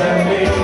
and me.